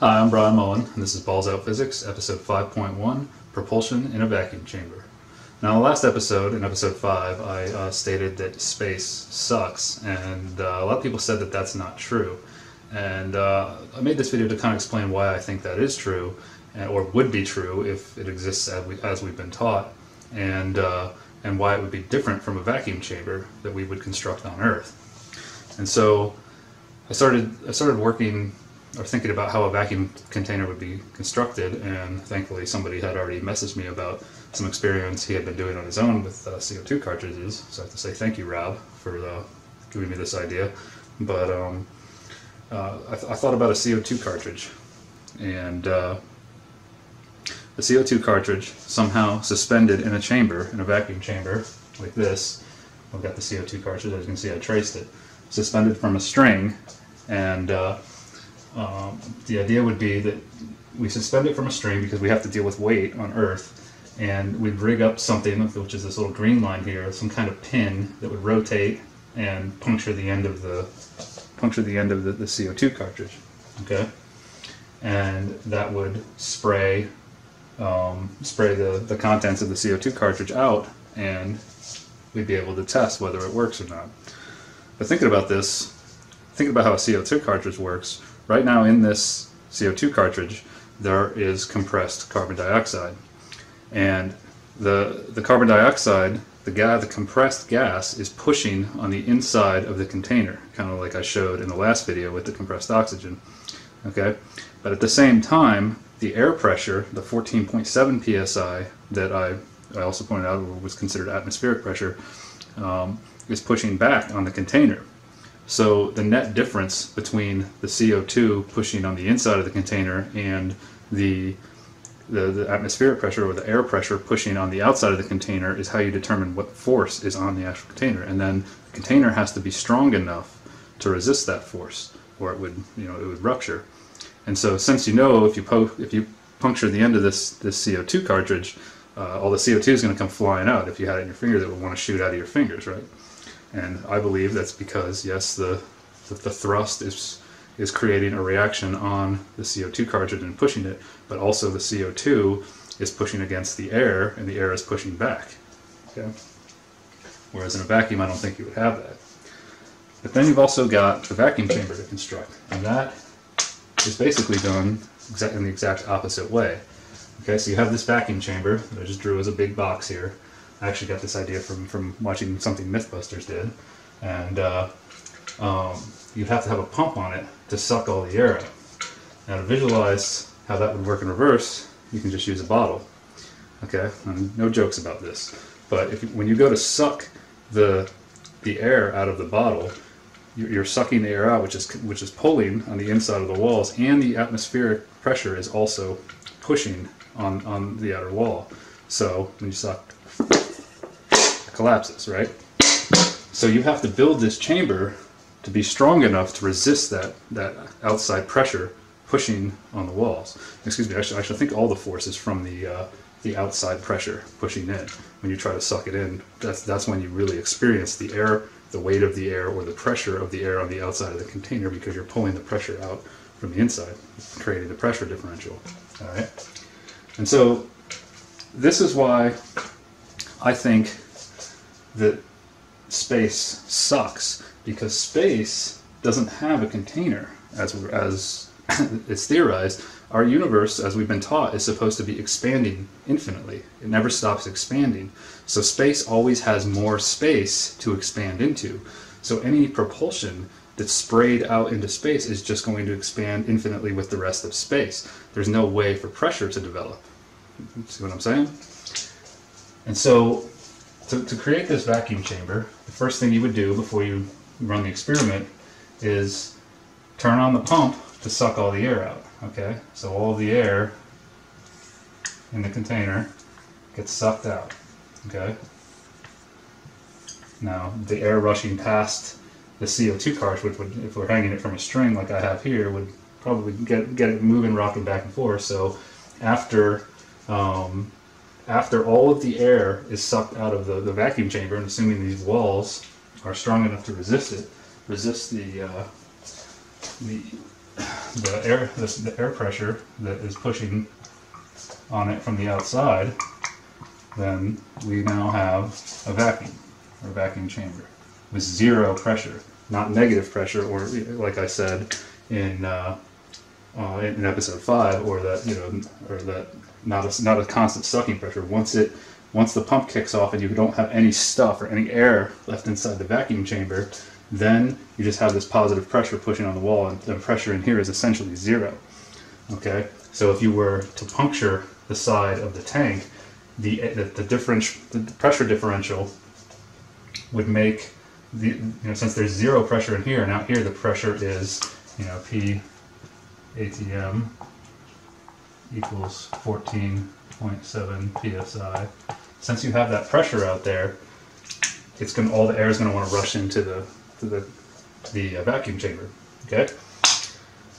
Hi, I'm Brian Mullen, and this is Balls Out Physics, episode 5.1 Propulsion in a Vacuum Chamber. Now, the last episode, in episode 5, I uh, stated that space sucks, and uh, a lot of people said that that's not true. And uh, I made this video to kind of explain why I think that is true, or would be true if it exists as, we, as we've been taught, and, uh, and why it would be different from a vacuum chamber that we would construct on Earth. And so I started, I started working or thinking about how a vacuum container would be constructed, and thankfully somebody had already messaged me about some experience he had been doing on his own with uh, CO2 cartridges. So I have to say thank you, Rob, for uh, giving me this idea. But um, uh, I, th I, thought about a CO2 cartridge, and uh, the CO2 cartridge somehow suspended in a chamber, in a vacuum chamber, like this. I've got the CO2 cartridge, as you can see I traced it, suspended from a string, and uh, um, the idea would be that we suspend it from a string because we have to deal with weight on Earth, and we'd rig up something, which is this little green line here, some kind of pin that would rotate and puncture the end of the puncture the end of the, the CO2 cartridge. Okay, and that would spray um, spray the, the contents of the CO2 cartridge out, and we'd be able to test whether it works or not. But thinking about this, thinking about how a CO2 cartridge works, Right now in this CO2 cartridge, there is compressed carbon dioxide. And the, the carbon dioxide, the, gas, the compressed gas, is pushing on the inside of the container, kind of like I showed in the last video with the compressed oxygen. Okay, But at the same time, the air pressure, the 14.7 psi that I, I also pointed out was considered atmospheric pressure, um, is pushing back on the container. So the net difference between the CO2 pushing on the inside of the container and the, the, the, atmospheric pressure or the air pressure pushing on the outside of the container is how you determine what force is on the actual container. And then the container has to be strong enough to resist that force or it would, you know, it would rupture. And so since you know if you, if you puncture the end of this, this CO2 cartridge, uh, all the CO2 is going to come flying out. If you had it in your finger, that would want to shoot out of your fingers, right? And I believe that's because, yes, the, the, the thrust is, is creating a reaction on the CO2 cartridge and pushing it, but also the CO2 is pushing against the air, and the air is pushing back. Okay? Whereas in a vacuum, I don't think you would have that. But then you've also got the vacuum chamber to construct, and that is basically done in the exact opposite way. Okay, so you have this vacuum chamber that I just drew as a big box here, I actually got this idea from, from watching something Mythbusters did. And uh, um, you'd have to have a pump on it to suck all the air out. Now to visualize how that would work in reverse, you can just use a bottle. Okay, and no jokes about this. But if when you go to suck the the air out of the bottle, you're sucking the air out, which is which is pulling on the inside of the walls, and the atmospheric pressure is also pushing on on the outer wall. So when you suck collapses, right? So you have to build this chamber to be strong enough to resist that, that outside pressure pushing on the walls. Excuse me, actually, actually I think all the force is from the, uh, the outside pressure pushing in. When you try to suck it in, that's, that's when you really experience the air, the weight of the air, or the pressure of the air on the outside of the container because you're pulling the pressure out from the inside, creating the pressure differential. All right? And so this is why I think that space sucks because space doesn't have a container as as it's theorized. Our universe, as we've been taught, is supposed to be expanding infinitely. It never stops expanding. So space always has more space to expand into. So any propulsion that's sprayed out into space is just going to expand infinitely with the rest of space. There's no way for pressure to develop. See what I'm saying? And so to, to create this vacuum chamber, the first thing you would do before you run the experiment is turn on the pump to suck all the air out. Okay, so all the air in the container gets sucked out. Okay. Now the air rushing past the CO2 cartridge, which would, if we're hanging it from a string like I have here, would probably get get it moving, rocking back and forth. So after um, after all of the air is sucked out of the, the vacuum chamber, and assuming these walls are strong enough to resist it, resist the, uh, the the air the, the air pressure that is pushing on it from the outside, then we now have a vacuum or vacuum chamber with zero pressure, not negative pressure, or like I said in uh, uh, in episode five, or that you know, or that not a not a constant sucking pressure. Once it once the pump kicks off and you don't have any stuff or any air left inside the vacuum chamber, then you just have this positive pressure pushing on the wall, and the pressure in here is essentially zero. Okay, so if you were to puncture the side of the tank, the the, the differential, the pressure differential would make the you know since there's zero pressure in here, and out here the pressure is you know P ATM equals 14.7 psi. Since you have that pressure out there, it's going all the air is going to want to rush into the to the the uh, vacuum chamber. Okay,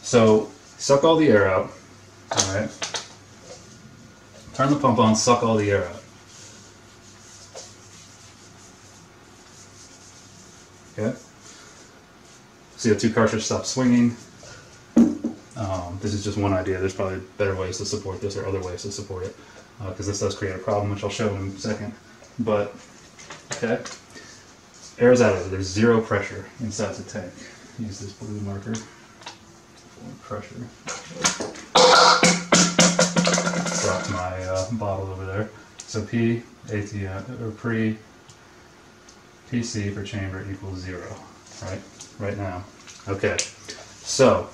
so suck all the air out. All right, turn the pump on, suck all the air out. Okay, CO2 cartridge stops swinging. Um, this is just one idea. There's probably better ways to support this or other ways to support it because uh, this does create a problem, which I'll show in a second. But okay, air's out of it. There's zero pressure inside the tank. Use this blue marker for pressure. Dropped my uh, bottle over there. So P ATM or pre PC for chamber equals zero, right? Right now. Okay, so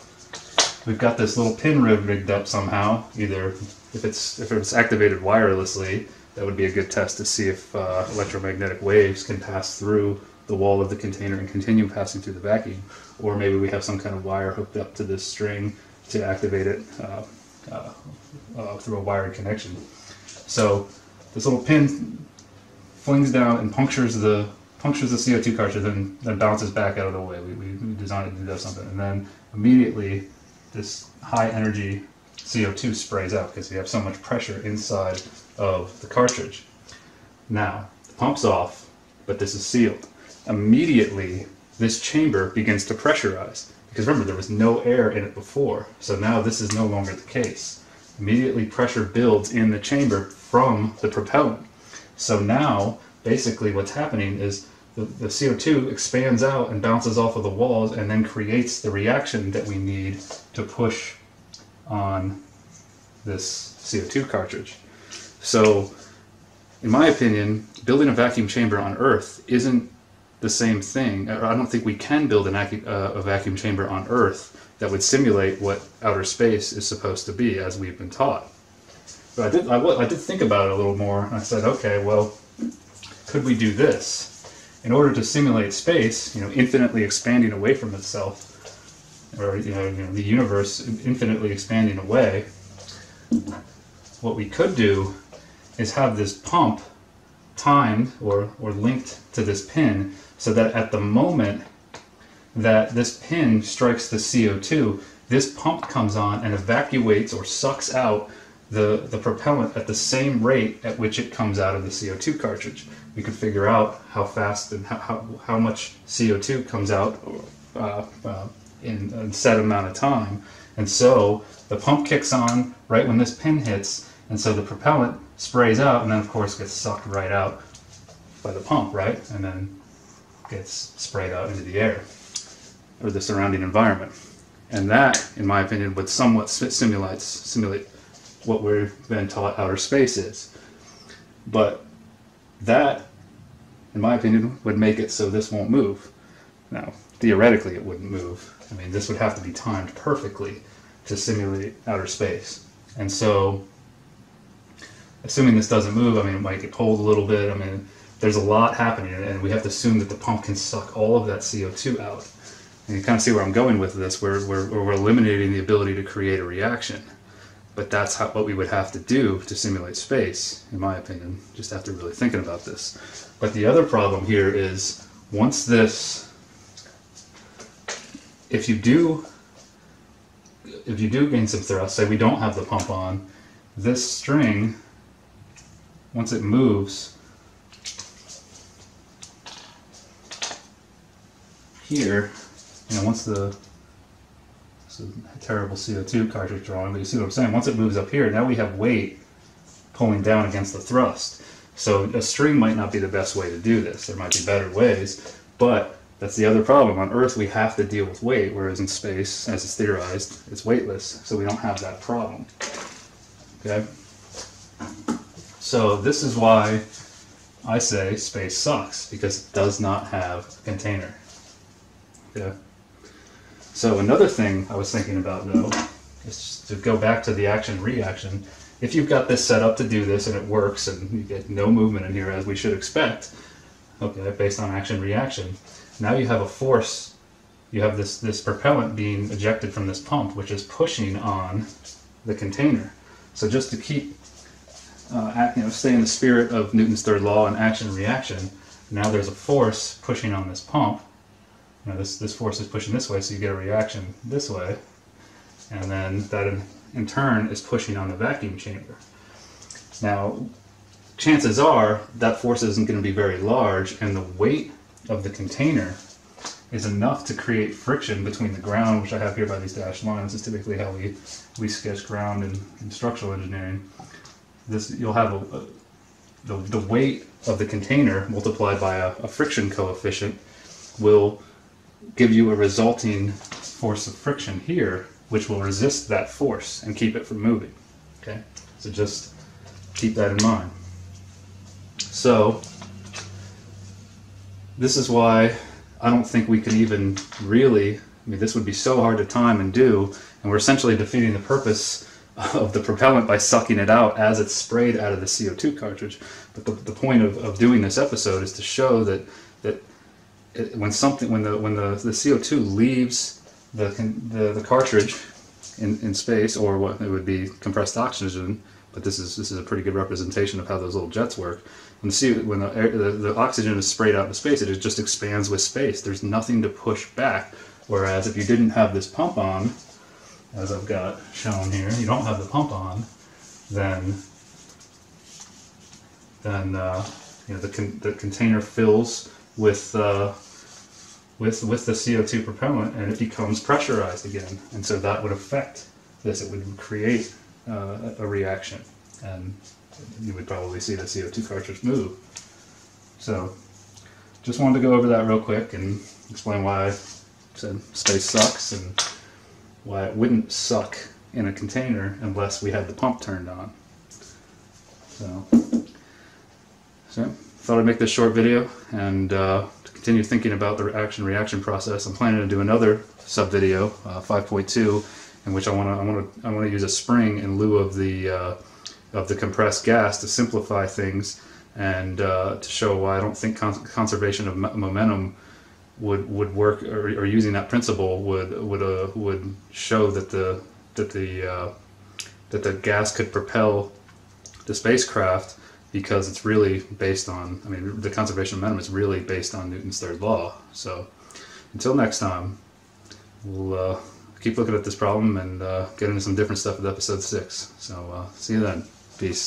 we've got this little pin rigged up somehow. Either if it's if it's activated wirelessly, that would be a good test to see if uh, electromagnetic waves can pass through the wall of the container and continue passing through the vacuum. Or maybe we have some kind of wire hooked up to this string to activate it uh, uh, uh through a wired connection. So this little pin flings down and punctures the punctures the CO2 cartridge and then bounces back out of the way. We, we, we designed it to do something. And then immediately this high energy CO2 sprays out because you have so much pressure inside of the cartridge. Now, the pump's off, but this is sealed. Immediately, this chamber begins to pressurize because remember, there was no air in it before, so now this is no longer the case. Immediately, pressure builds in the chamber from the propellant. So now, basically, what's happening is the, the CO2 expands out and bounces off of the walls and then creates the reaction that we need to push on this CO2 cartridge. So, in my opinion, building a vacuum chamber on Earth isn't the same thing. I don't think we can build an, uh, a vacuum chamber on Earth that would simulate what outer space is supposed to be, as we've been taught. But I did, I, I did think about it a little more, and I said, okay, well, could we do this? In order to simulate space, you know, infinitely expanding away from itself, or you know, you know, the universe infinitely expanding away, what we could do is have this pump timed or, or linked to this pin so that at the moment that this pin strikes the CO2, this pump comes on and evacuates or sucks out the, the propellant at the same rate at which it comes out of the CO2 cartridge. We could figure out how fast and how, how, how much CO2 comes out uh, uh, in a set amount of time. And so the pump kicks on right when this pin hits, and so the propellant sprays out, and then of course gets sucked right out by the pump, right? And then gets sprayed out into the air or the surrounding environment. And that, in my opinion, would somewhat simulate simulate what we've been taught outer space is. But that, in my opinion, would make it so this won't move. Now, theoretically, it wouldn't move. I mean, this would have to be timed perfectly to simulate outer space. And so, assuming this doesn't move, I mean, it might get cold a little bit. I mean, there's a lot happening, and we have to assume that the pump can suck all of that CO2 out. And you kind of see where I'm going with this. We're, we're, we're eliminating the ability to create a reaction. But that's how, what we would have to do to simulate space, in my opinion, just after really thinking about this. But the other problem here is once this, if you do, if you do gain some thrust, say we don't have the pump on, this string, once it moves, here, you know, once the A terrible CO2 cartridge drawing, but you see what I'm saying? Once it moves up here, now we have weight pulling down against the thrust. So a string might not be the best way to do this. There might be better ways, but that's the other problem. On Earth, we have to deal with weight, whereas in space, as it's theorized, it's weightless, so we don't have that problem. Okay? So this is why I say space sucks, because it does not have a container. Okay? So another thing I was thinking about, though, is to go back to the action-reaction. If you've got this set up to do this and it works and you get no movement in here as we should expect, okay, based on action-reaction, now you have a force, you have this, this propellant being ejected from this pump, which is pushing on the container. So just to keep, uh, you know, stay in the spirit of Newton's third law and action-reaction, now there's a force pushing on this pump. You know, this, this force is pushing this way, so you get a reaction this way. And then that in, in turn is pushing on the vacuum chamber. Now, chances are that force isn't going to be very large, and the weight of the container is enough to create friction between the ground, which I have here by these dashed lines. Is typically how we we sketch ground in, in structural engineering. This you'll have a, a, the the weight of the container multiplied by a, a friction coefficient will give you a resulting force of friction here, which will resist that force and keep it from moving. Okay, so just keep that in mind. So this is why I don't think we can even really, I mean, this would be so hard to time and do, and we're essentially defeating the purpose of the propellant by sucking it out as it's sprayed out of the CO2 cartridge. But the, the point of, of doing this episode is to show that, that it, when something, when the, when the, the CO2 leaves the, the, the cartridge in, in space, or what it would be compressed oxygen, but this is, this is a pretty good representation of how those little jets work when the, when the, air, the, the oxygen is sprayed out into space, it just expands with space. There's nothing to push back. Whereas if you didn't have this pump on, as I've got shown here, you don't have the pump on, then then uh, you know the, con the container fills with uh, with with the CO2 propellant, and it becomes pressurized again, and so that would affect this. It would create uh, a reaction, and you would probably see the CO2 cartridge move. So, just wanted to go over that real quick and explain why I said space sucks and why it wouldn't suck in a container unless we had the pump turned on. So, so thought I'd make this short video and uh, to continue thinking about the action-reaction process. I'm planning to do another sub video, uh, 5.2, in which I want to I want to I want to use a spring in lieu of the uh, of the compressed gas to simplify things and uh, to show why I don't think con conservation of momentum would would work or, or, using that principle would would uh, would show that the that the uh, that the gas could propel the spacecraft because it's really based on I mean the conservation of momentum is really based on Newton's third law. So until next time, we'll uh, keep looking at this problem and uh, get into some different stuff with episode six. So uh, see you then. Peace.